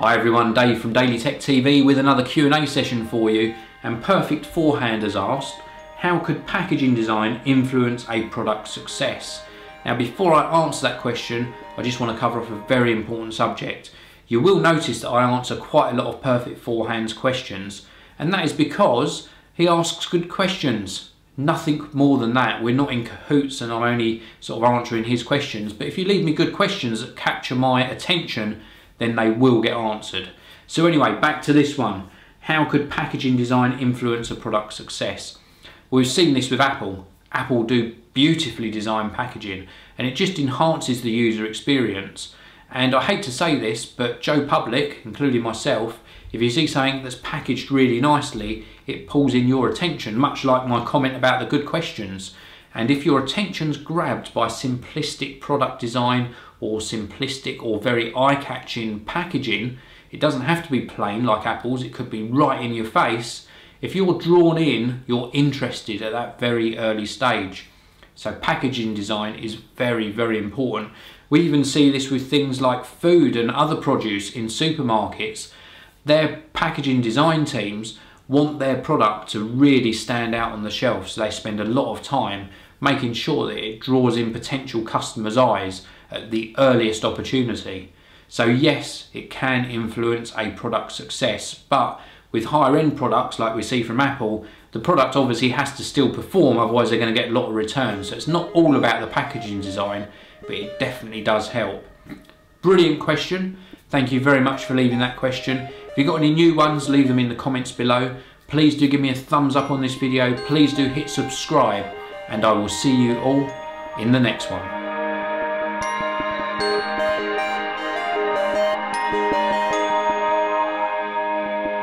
Hi everyone, Dave from Daily Tech TV with another Q&A session for you and Perfect Forehand has asked how could packaging design influence a product success? Now before I answer that question I just want to cover off a very important subject. You will notice that I answer quite a lot of Perfect Forehand's questions and that is because he asks good questions. Nothing more than that. We're not in cahoots and I'm only sort of answering his questions but if you leave me good questions that capture my attention then they will get answered. So anyway, back to this one. How could packaging design influence a product success? We've seen this with Apple. Apple do beautifully designed packaging and it just enhances the user experience. And I hate to say this, but Joe Public, including myself, if you see something that's packaged really nicely, it pulls in your attention, much like my comment about the good questions. And if your attention's grabbed by simplistic product design or simplistic or very eye-catching packaging, it doesn't have to be plain like Apple's, it could be right in your face. If you're drawn in, you're interested at that very early stage. So packaging design is very, very important. We even see this with things like food and other produce in supermarkets. Their packaging design teams want their product to really stand out on the shelf, so they spend a lot of time making sure that it draws in potential customers' eyes at the earliest opportunity. So yes, it can influence a product success, but with higher end products like we see from Apple, the product obviously has to still perform, otherwise they're going to get a lot of returns. So it's not all about the packaging design, but it definitely does help. Brilliant question. Thank you very much for leaving that question. If you've got any new ones, leave them in the comments below. Please do give me a thumbs up on this video. Please do hit subscribe and I will see you all in the next one.